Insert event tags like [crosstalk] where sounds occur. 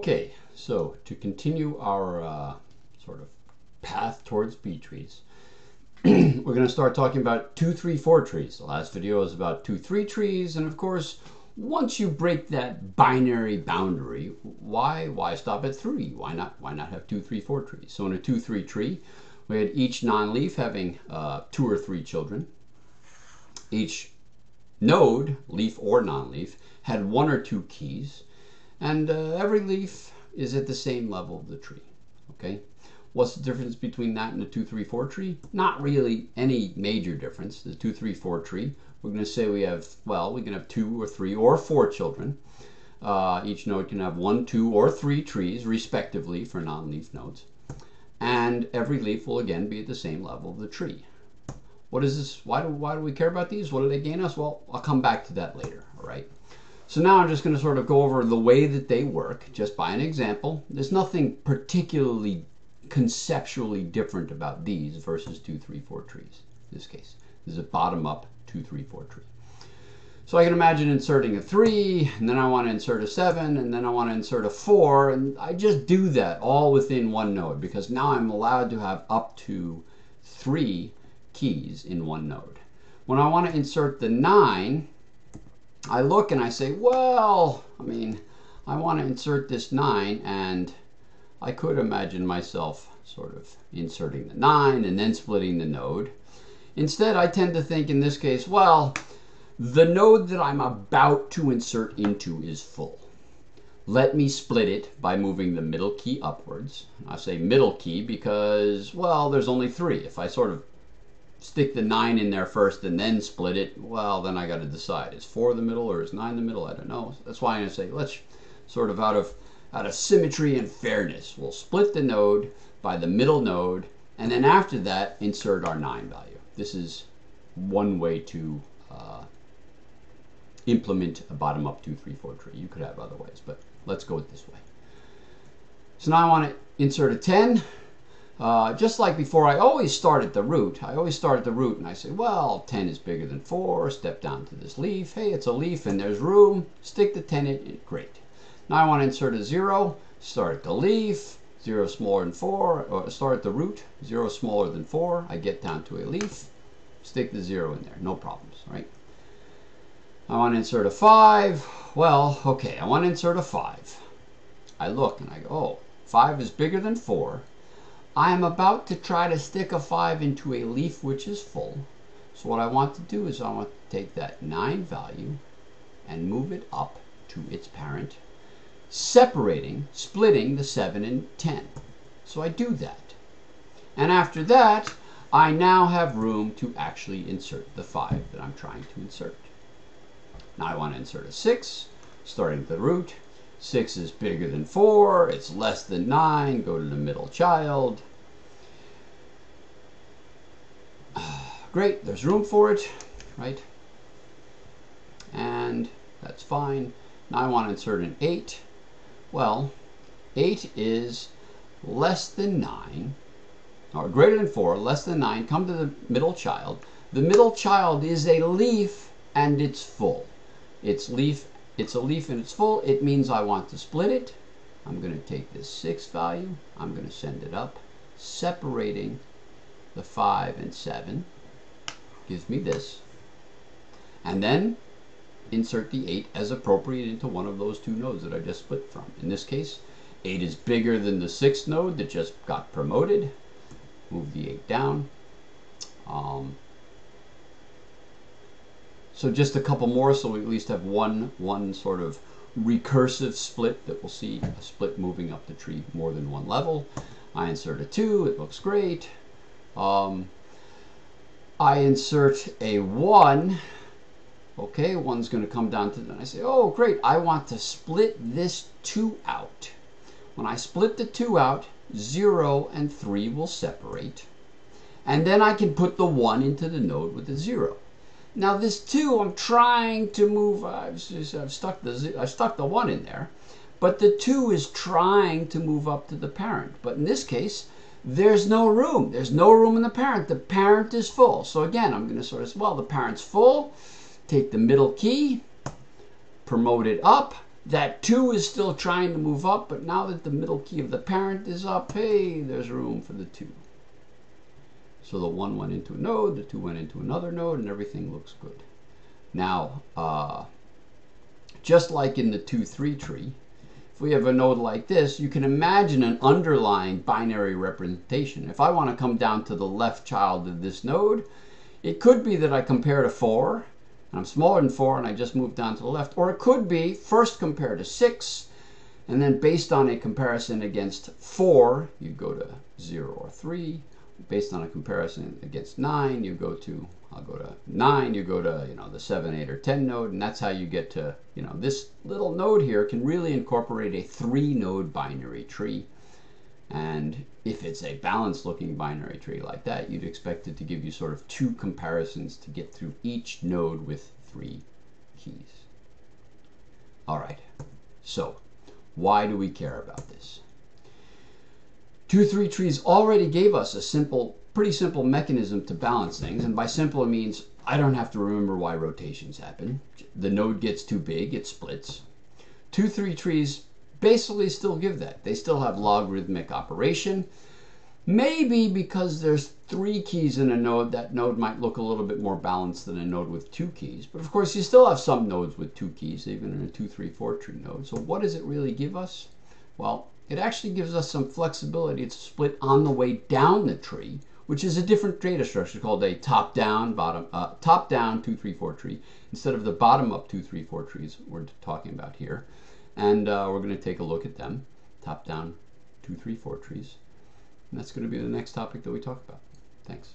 Okay, so to continue our uh, sort of path towards B trees, [clears throat] we're going to start talking about 2, 3, 4 trees. The last video was about 2, 3 trees, and of course, once you break that binary boundary, why why stop at 3? Why not why not have 2, 3, 4 trees? So in a 2, 3 tree, we had each non-leaf having uh, two or three children. Each node, leaf or non-leaf, had one or two keys and uh, every leaf is at the same level of the tree. Okay, what's the difference between that and the 234 tree? Not really any major difference. The 234 tree, we're going to say we have, well, we can have two or three or four children. Uh, each node can have one, two, or three trees, respectively, for non-leaf nodes. And every leaf will again be at the same level of the tree. What is this? Why do, why do we care about these? What do they gain us? Well, I'll come back to that later, all right? So now I'm just going to sort of go over the way that they work just by an example. There's nothing particularly conceptually different about these versus 2, 3, 4 trees in this case. This is a bottom-up 2, 3, 4 tree. So I can imagine inserting a 3, and then I want to insert a 7, and then I want to insert a 4, and I just do that all within one node because now I'm allowed to have up to 3 keys in one node. When I want to insert the 9, I look and I say, well, I mean, I want to insert this 9 and I could imagine myself sort of inserting the 9 and then splitting the node. Instead, I tend to think in this case, well, the node that I'm about to insert into is full. Let me split it by moving the middle key upwards. I say middle key because, well, there's only three. If I sort of stick the 9 in there first and then split it, well, then I got to decide. Is 4 the middle or is 9 the middle? I don't know. That's why I'm going to say let's sort of out of out of symmetry and fairness, we'll split the node by the middle node and then after that insert our 9 value. This is one way to uh, implement a bottom-up 2, 3, 4 tree. You could have other ways, but let's go this way. So now I want to insert a 10. Uh, just like before, I always start at the root. I always start at the root and I say, well, 10 is bigger than 4. Step down to this leaf. Hey, it's a leaf and there's room. Stick the 10 in. Great. Now I want to insert a 0. Start at the leaf. 0 smaller than 4. Or start at the root. 0 smaller than 4. I get down to a leaf. Stick the 0 in there. No problems, right? I want to insert a 5. Well, okay, I want to insert a 5. I look and I go, oh, 5 is bigger than 4. I am about to try to stick a 5 into a leaf which is full. So what I want to do is I want to take that 9 value and move it up to its parent, separating, splitting the 7 and 10. So I do that. And after that, I now have room to actually insert the 5 that I'm trying to insert. Now I want to insert a 6, starting at the root, 6 is bigger than 4. It's less than 9. Go to the middle child. [sighs] Great, there's room for it, right? And that's fine. Now I want to insert an 8. Well, 8 is less than 9, or greater than 4, less than 9. Come to the middle child. The middle child is a leaf and it's full. It's leaf it's a leaf and it's full. It means I want to split it. I'm going to take this 6 value. I'm going to send it up, separating the 5 and 7. Gives me this. And then insert the 8 as appropriate into one of those two nodes that I just split from. In this case, 8 is bigger than the 6th node that just got promoted. Move the 8 down. Um, so just a couple more so we at least have one, one sort of recursive split that we'll see a split moving up the tree more than one level. I insert a 2, it looks great. Um, I insert a 1, okay, 1's going to come down to, then I say, oh great, I want to split this 2 out. When I split the 2 out, 0 and 3 will separate. And then I can put the 1 into the node with the 0. Now this two, I'm trying to move. Uh, I've, I've stuck the I stuck the one in there, but the two is trying to move up to the parent. But in this case, there's no room. There's no room in the parent. The parent is full. So again, I'm going to sort of well, the parent's full. Take the middle key, promote it up. that 2 is still trying to move up, but now that the middle key of the parent is up, hey, there's room for the 2. So the 1 went into a node, the 2 went into another node, and everything looks good. Now, uh, just like in the 2-3 tree, if we have a node like this, you can imagine an underlying binary representation. If I want to come down to the left child of this node, it could be that I compare to 4, and I'm smaller than 4, and I just move down to the left. Or it could be first compare to 6, and then based on a comparison against 4, you go to 0 or 3. Based on a comparison against 9, you go to I'll go to 9, you go to, you know, the 7, 8, or 10 node, and that's how you get to, you know, this little node here can really incorporate a three-node binary tree. And if it's a balanced looking binary tree like that, you'd expect it to give you sort of two comparisons to get through each node with three keys. All right, so why do we care about this? 2-3 trees already gave us a simple pretty simple mechanism to balance things. And by simple, it means I don't have to remember why rotations happen. The node gets too big, it splits. Two, three trees basically still give that. They still have logarithmic operation. Maybe because there's three keys in a node, that node might look a little bit more balanced than a node with two keys. But of course, you still have some nodes with two keys, even in a two, three, four tree node. So what does it really give us? Well, it actually gives us some flexibility to split on the way down the tree which is a different data structure called a top-down, bottom, uh, top-down two, three, four tree instead of the bottom-up two, three, four trees we're talking about here. And uh, we're going to take a look at them, top-down two, three, four trees. And that's going to be the next topic that we talk about. Thanks.